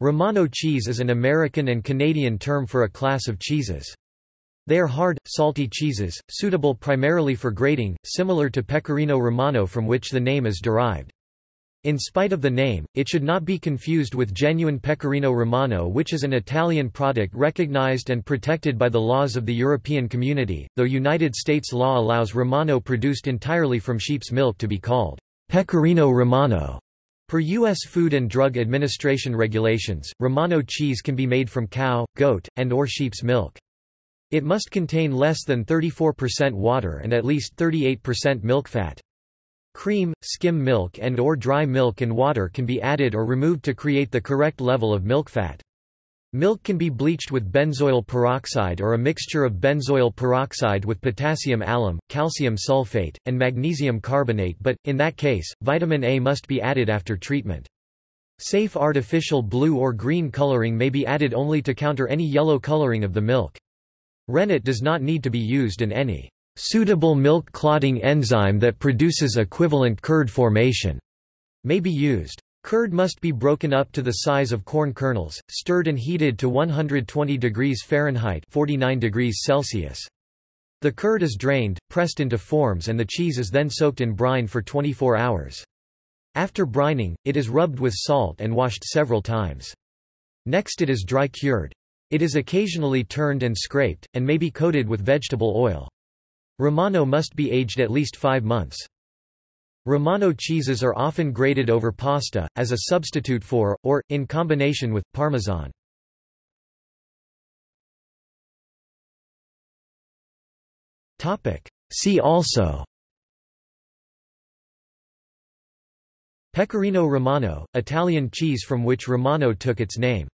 Romano cheese is an American and Canadian term for a class of cheeses. They are hard, salty cheeses, suitable primarily for grating, similar to Pecorino Romano from which the name is derived. In spite of the name, it should not be confused with genuine Pecorino Romano which is an Italian product recognized and protected by the laws of the European Community, though United States law allows Romano produced entirely from sheep's milk to be called Pecorino Romano. Per U.S. Food and Drug Administration regulations, Romano cheese can be made from cow, goat, and or sheep's milk. It must contain less than 34% water and at least 38% milk fat. Cream, skim milk and or dry milk and water can be added or removed to create the correct level of milk fat. Milk can be bleached with benzoyl peroxide or a mixture of benzoyl peroxide with potassium alum, calcium sulfate, and magnesium carbonate but, in that case, vitamin A must be added after treatment. Safe artificial blue or green coloring may be added only to counter any yellow coloring of the milk. Rennet does not need to be used and any suitable milk clotting enzyme that produces equivalent curd formation may be used. Curd must be broken up to the size of corn kernels, stirred and heated to 120 degrees Fahrenheit 49 degrees Celsius. The curd is drained, pressed into forms and the cheese is then soaked in brine for 24 hours. After brining, it is rubbed with salt and washed several times. Next it is dry cured. It is occasionally turned and scraped, and may be coated with vegetable oil. Romano must be aged at least five months. Romano cheeses are often grated over pasta, as a substitute for, or, in combination with, Parmesan. See also Pecorino Romano, Italian cheese from which Romano took its name